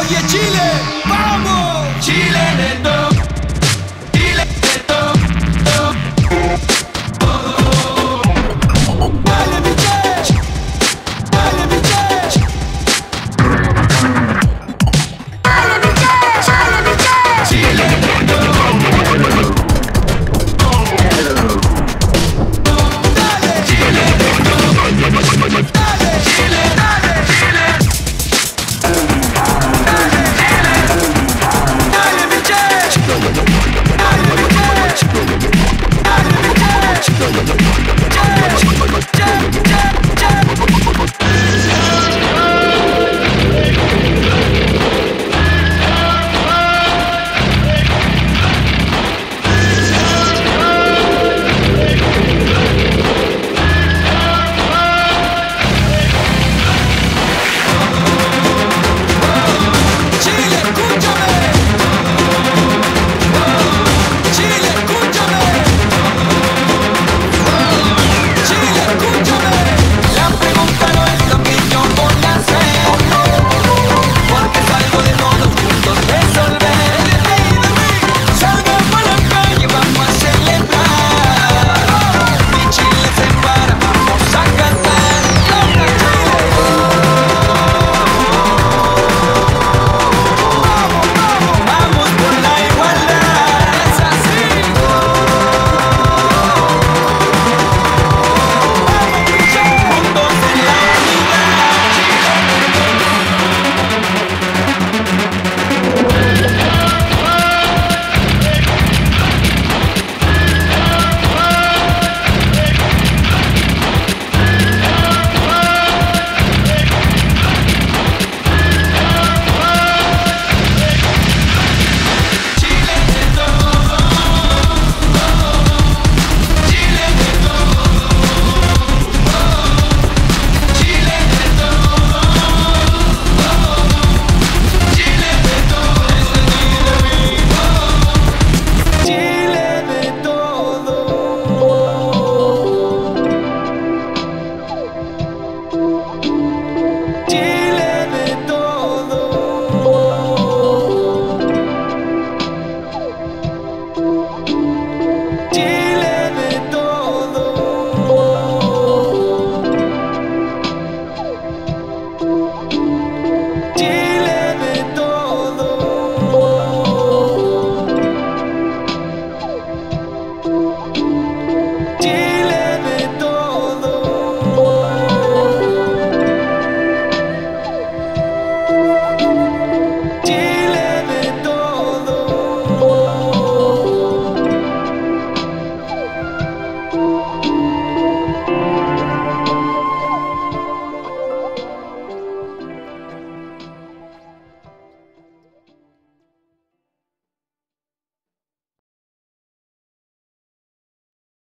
Oye Chile, vamos. Chile de todo. Chile